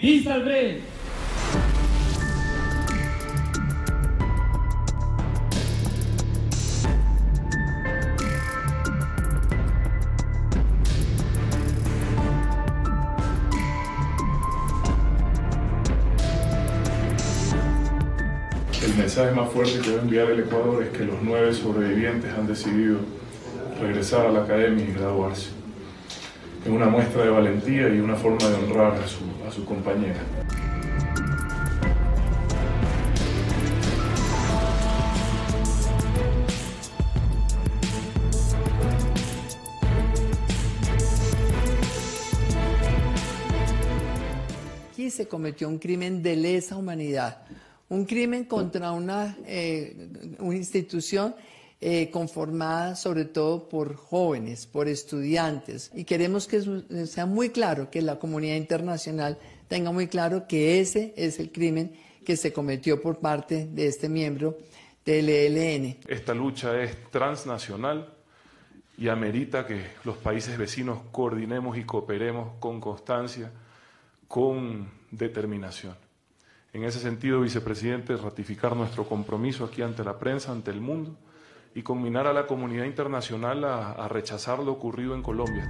Vista al. El mensaje más fuerte que va a enviar el Ecuador es que los nueve sobrevivientes han decidido regresar a la academia y graduarse. Es una muestra de valentía y una forma de honrar a su, a su compañera. Aquí se cometió un crimen de lesa humanidad, un crimen contra una, eh, una institución eh, conformada sobre todo por jóvenes, por estudiantes. Y queremos que eso sea muy claro, que la comunidad internacional tenga muy claro que ese es el crimen que se cometió por parte de este miembro del ELN. Esta lucha es transnacional y amerita que los países vecinos coordinemos y cooperemos con constancia, con determinación. En ese sentido, vicepresidente, ratificar nuestro compromiso aquí ante la prensa, ante el mundo, y conminar a la comunidad internacional a, a rechazar lo ocurrido en Colombia.